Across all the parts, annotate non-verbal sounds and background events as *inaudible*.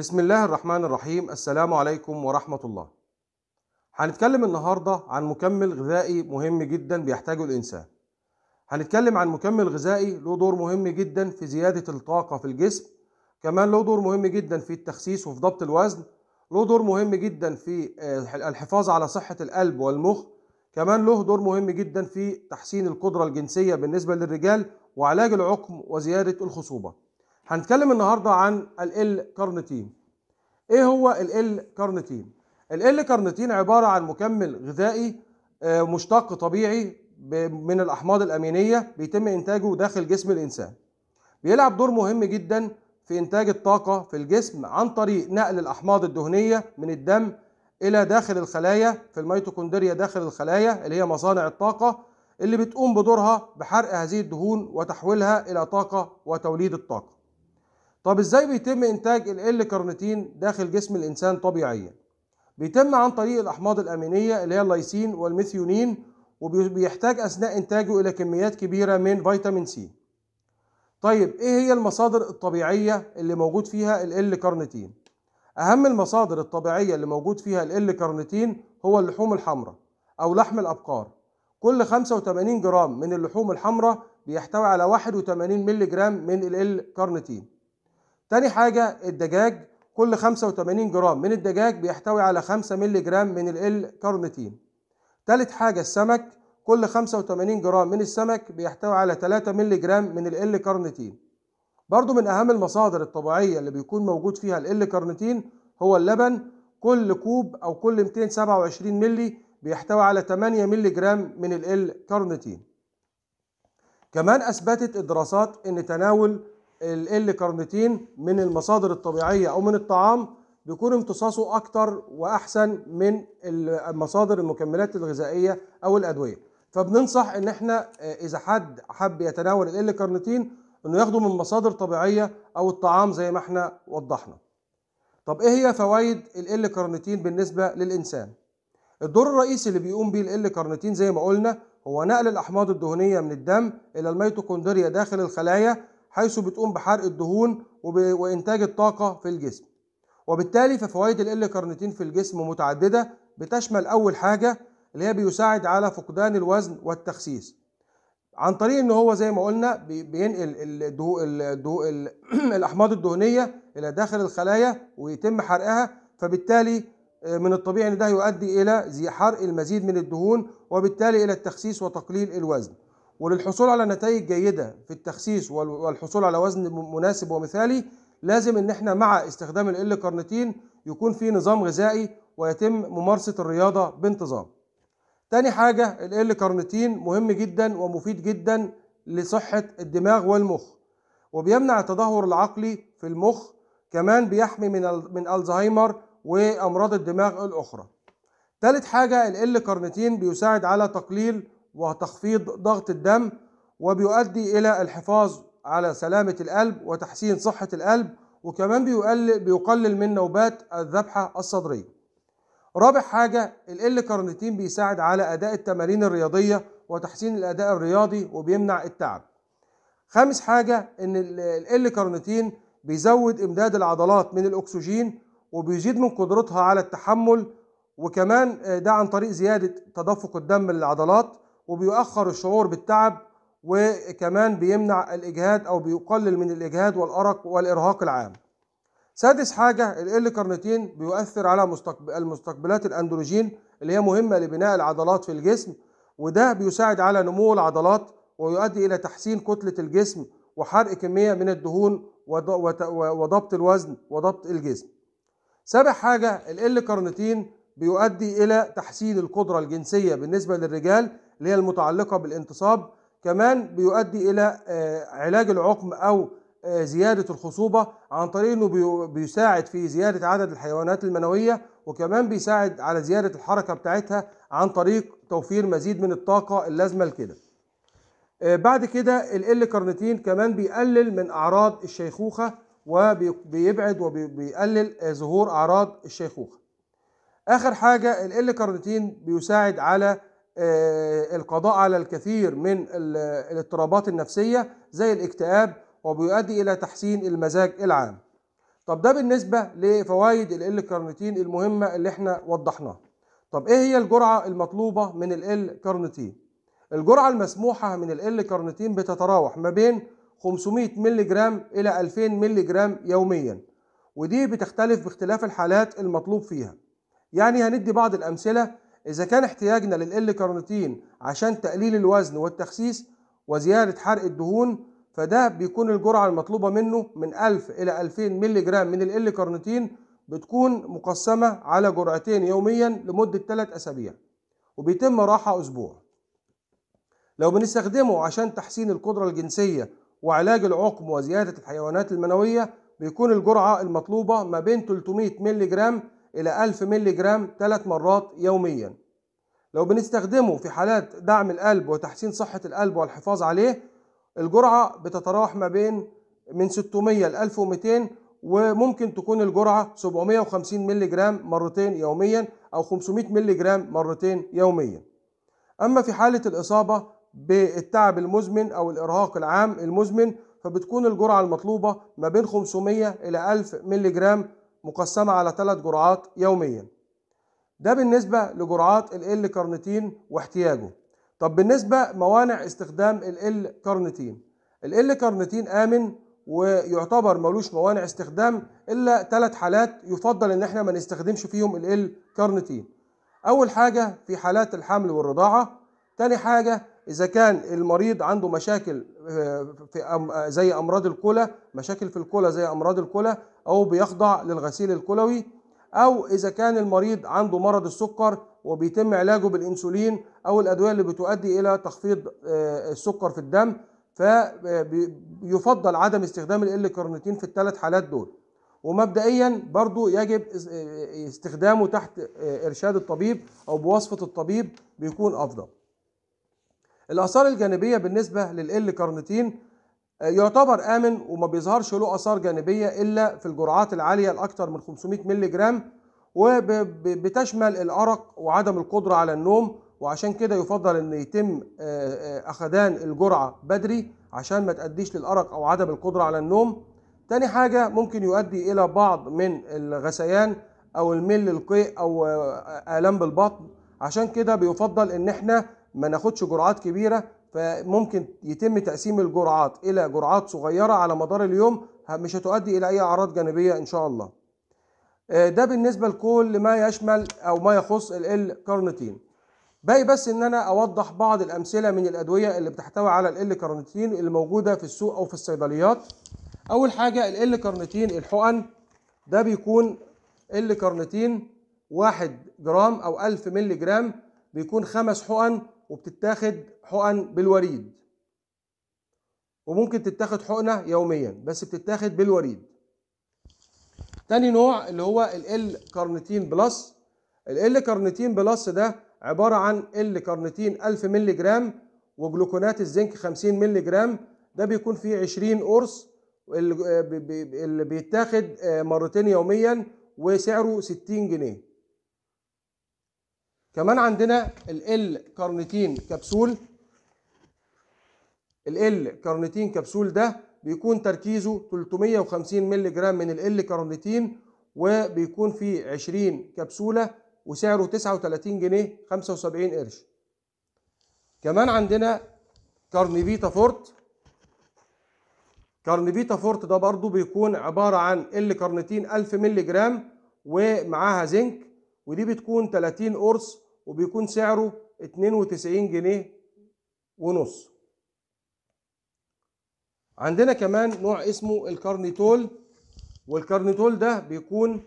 بسم الله الرحمن الرحيم. السلام عليكم ورحمة الله. هنتكلم النهاردة عن مكمل غذائي مهم جدا بيحتاجه الإنسان. هنتكلم عن مكمل غذائي له دور مهم جدا في زيادة الطاقة في الجسم كمان له دور مهم جدا في التخسيس وفي ضبط الوزن له دور مهم جدا في آه، الحفاظ على صحة القلب والمخ كمان له دور مهم جدا في تحسين القدرة الجنسية بالنسبة للرجال وعلاج العقم وزيادة الخصوبة. هنتكلم النهارده عن ال كارنيتين إيه هو ال كارنيتين ال كارنيتين عبارة عن مكمل غذائي آه، مشتق طبيعي من الأحماض الأمينية بيتم إنتاجه داخل جسم الإنسان. بيلعب دور مهم جدا في إنتاج الطاقة في الجسم عن طريق نقل الأحماض الدهنية من الدم إلى داخل الخلايا في الميتوكوندريا داخل الخلايا اللي هي مصانع الطاقة اللي بتقوم بدورها بحرق هذه الدهون وتحويلها إلى طاقة وتوليد الطاقة. طب إزاي بيتم إنتاج ال كارنيتين داخل جسم الإنسان طبيعيا؟ بيتم عن طريق الأحماض الأمينية اللي هي اللايسين والميثيونين وبيحتاج أثناء إنتاجه إلى كميات كبيرة من فيتامين سي. طيب إيه هي المصادر الطبيعية اللي موجود فيها ال كارنيتين أهم المصادر الطبيعية اللي موجود فيها ال كارنيتين هو اللحوم الحمراء أو لحم الأبقار. كل 85 جرام من اللحوم الحمراء بيحتوي على 81 مللي جرام من ال كارنيتين تاني حاجة الدجاج كل 85 جرام من الدجاج بيحتوي على 5 مللي جرام من ال كارنيتين تالت حاجة السمك كل 85 جرام من السمك بيحتوي على 3 مللي جرام من ال كارنيتين برضو من أهم المصادر الطبيعية اللي بيكون موجود فيها ال كارنيتين هو اللبن. كل كوب أو كل 227 مللي بيحتوي على 8 مللي جرام من ال كارنيتين كمان أثبتت الدراسات أن تناول ال كارنيتين من المصادر الطبيعية أو من الطعام بيكون امتصاصه أكتر وأحسن من المصادر المكملات الغذائية أو الأدوية فبننصح إن إحنا آه، إذا حد حب يتناول ال كارنيتين إنه ياخده من مصادر طبيعية أو الطعام زي ما إحنا وضحنا طب إيه هي فوائد ال كارنيتين بالنسبة للإنسان؟ الدور الرئيسي اللي بيقوم بيه ال كارنيتين زي ما قلنا هو نقل الأحماض الدهنية من الدم إلى الميتوكوندريا داخل الخلايا حيث بتقوم بحرق الدهون وإنتاج الطاقة في الجسم. وبالتالي ففوائد ال كارنيتين في الجسم متعددة بتشمل أول حاجة اللي هي بيساعد على فقدان الوزن والتخسيس. عن طريق إن هو زي ما قلنا بي- بينقل الدهو الدهو ال- *clears throat* الأحماض الدهنية إلى داخل الخلايا ويتم حرقها. فبالتالي آه، من الطبيعي إن ده يؤدي إلى زي حرق المزيد من الدهون وبالتالي إلى التخسيس وتقليل الوزن. وللحصول على نتائج جيدة في التخسيس وال- والحصول على وزن مناسب ومثالي لازم إن إحنا مع استخدام ال كارنيتين يكون في نظام غذائي ويتم ممارسة الرياضة بانتظام. تاني حاجة ال كارنيتين مهم جدا ومفيد جدا لصحة الدماغ والمخ وبيمنع التدهور العقلي في المخ كمان بيحمي من من الزهايمر وأمراض الدماغ الأخرى. تالت حاجة ال كارنيتين بيساعد على تقليل وتخفيض ضغط الدم وبيؤدي إلى الحفاظ على سلامة القلب وتحسين صحة القلب وكمان بيقلل, من نوبات الذبحة الصدرية رابع حاجة ال كارنيتين بيساعد على أداء التمارين الرياضية وتحسين الأداء الرياضي وبيمنع التعب. خامس حاجة إن ال كارنيتين بيزود إمداد العضلات من الأكسجين وبيزيد من قدرتها على التحمل وكمان ده عن طريق زيادة تدفق الدم للعضلات وبيؤخر الشعور بالتعب وكمان بيمنع الإجهاد أو بيقلل من الإجهاد والأرق والإرهاق العام. سادس حاجة ال كارنيتين بيؤثر على مستقب- المستقبلات الأندروجين اللي هي مهمة لبناء العضلات في الجسم وده بيساعد على نمو العضلات ويؤدي إلى تحسين كتلة الجسم وحرق كمية من الدهون وضبط الوزن وضبط الجسم. سابع حاجة ال كارنيتين بيؤدي إلى تحسين القدرة الجنسية بالنسبة للرجال اللي هي المتعلقة بالانتصاب كمان بيؤدي إلى آه، علاج العقم أو آه، زيادة الخصوبة عن طريق بي- بيساعد في زيادة عدد الحيوانات المنوية وكمان بيساعد على زيادة الحركة بتاعتها عن طريق توفير مزيد من الطاقة اللازمة لكده. آه، بعد كده ال كارنيتين كمان بيقلل من أعراض الشيخوخة وبيبعد وبيقلل ظهور أعراض الشيخوخة. آخر حاجة ال كارنيتين بيساعد على القضاء على الكثير من ال- الاضطرابات النفسية زي الاكتئاب وبيؤدي إلى تحسين المزاج العام. طب ده بالنسبة لفوائد ال كارنيتين المهمة اللي إحنا وضحناها. طب إيه هي الجرعة المطلوبة من ال كارنيتين الجرعة المسموحة من ال كارنيتين بتتراوح ما بين 500 مللي جرام إلى 2000 مللي جرام يوميا ودي بتختلف باختلاف الحالات المطلوب فيها. يعني هندي بعض الأمثلة إذا كان احتياجنا لل كارنيتين عشان تقليل الوزن والتخسيس وزيادة حرق الدهون فده بيكون الجرعة المطلوبة منه من 1000 إلى 2000 مللي جرام من ال كارنيتين بتكون مقسمة على جرعتين يوميا لمدة 3 أسابيع وبيتم راحة أسبوع. لو بنستخدمه عشان تحسين القدرة الجنسية وعلاج العقم وزيادة الحيوانات المنوية بيكون الجرعة المطلوبة ما بين 300 مللي جرام إلى 1000 مللي جرام ثلاث مرات يوميا. لو بنستخدمه في حالات دعم القلب وتحسين صحة القلب والحفاظ عليه الجرعة بتتراوح ما بين من 600 ل 1200 وممكن تكون الجرعة 750 مللي جرام مرتين يوميا أو 500 مللي جرام مرتين يوميا. أما في حالة الإصابة بالتعب المزمن أو الإرهاق العام المزمن فبتكون الجرعة المطلوبة ما بين 500 إلى 1000 مللي جرام مقسمة على ثلاث جرعات يوميا. ده بالنسبة لجرعات ال كارنيتين واحتياجه. طب بالنسبة موانع استخدام ال كارنيتين ال كارنيتين آمن ويعتبر ملوش موانع استخدام إلا ثلاث حالات يفضل إن إحنا ما نستخدمش فيهم ال كارنيتين أول حاجة في حالات الحمل والرضاعة. تاني حاجة إذا كان المريض عنده مشاكل في زي أمراض الكلى مشاكل في الكلى زي أمراض الكلى أو بيخضع للغسيل الكلوي أو إذا كان المريض عنده مرض السكر وبيتم علاجه بالإنسولين أو الأدوية اللي بتؤدي إلى تخفيض السكر في الدم فيفضل عدم استخدام ال كارنيتين في الثلاث حالات دول. ومبدئيا برضو يجب استخدامه تحت إرشاد الطبيب أو بوصفة الطبيب بيكون أفضل. الآثار الجانبية بالنسبة لل كارنيتين يعتبر آمن وما بيظهرش له آثار جانبية إلا في الجرعات العالية الأكثر من 500 مللي جرام وبتشمل الأرق وعدم القدرة على النوم وعشان كده يفضل إن يتم أخدان الجرعة بدري عشان ما تأديش للأرق أو عدم القدرة على النوم. تاني حاجة ممكن يؤدي إلى بعض من الغثيان أو الميل للقيء أو آلام بالبطن عشان كده بيفضل إن إحنا ما ناخدش جرعات كبيرة فممكن يتم تقسيم الجرعات إلى جرعات صغيرة على مدار اليوم مش هتؤدي إلى أي أعراض جانبية إن شاء الله. ده بالنسبة لكل ما يشمل أو ما يخص ال كارنيتين باقي بس إن أنا أوضح بعض الأمثلة من الأدوية اللي بتحتوي على ال كارنيتين اللي موجودة في السوق أو في الصيدليات. أول حاجة ال كارنيتين الحقن ده بيكون ال كارنيتين 1 جرام أو 1000 مللي جرام بيكون خمس حقن وبتتاخد حقن بالوريد. وممكن تتاخد حقنة يوميا بس بتتاخد بالوريد. تاني نوع اللي هو ال كارنيتين Plus ال كارنيتين Plus ده عبارة عن ال كارنيتين 1000 مللي جرام وجلوكونات الزنك 50 مللي جرام ده بيكون فيه 20 قرص اللي بيتاخد مرتين يوميا وسعره 60 جنيه. كمان عندنا ال كارنيتين كبسول. ال كارنيتين كبسول ده بيكون تركيزه 350 مللي جرام من ال كارنيتين وبيكون فيه 20 كبسولة وسعره 39 جنيه 75 قرش. كمان عندنا Carnivita Forte. Carnivita Forte ده برضو بيكون عبارة عن ال كارنيتين 1000 مللي جرام ومعاها زنك. ودي بتكون 30 قرص وبيكون سعره 92 جنيه ونص. عندنا كمان نوع اسمه ال Carnitol وال Carnitol ده بيكون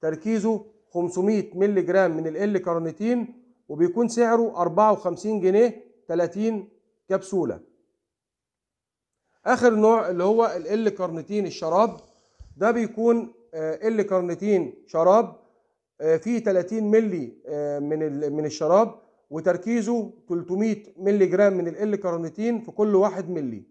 تركيزه 500 مللي جرام من ال كارنيتين وبيكون سعره 54 جنيه 30 كبسولة. آخر نوع اللي هو ال كارنيتين الشراب ده بيكون ال كارنيتين شراب فيه 30 مللي من من الشراب وتركيزه 300 مللي جرام من ال كارنيتين في كل واحد مللي.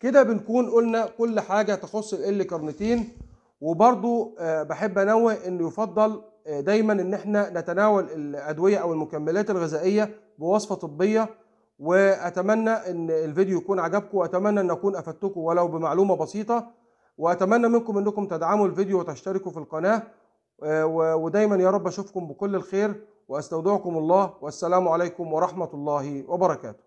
كده بنكون قلنا كل حاجة تخص ال كارنيتين وبرضو بحب أنوه إنه يفضل دايما إن إحنا نتناول الأدوية أو المكملات الغذائية بوصفة طبية وأتمنى إن الفيديو يكون عجبكم وأتمنى إن أكون أفدتكم ولو بمعلومة بسيطة. وأتمنى منكم إنكم تدعموا الفيديو وتشتركوا في القناة آه، ودايما يا رب أشوفكم بكل الخير وأستودعكم الله والسلام عليكم ورحمة الله وبركاته.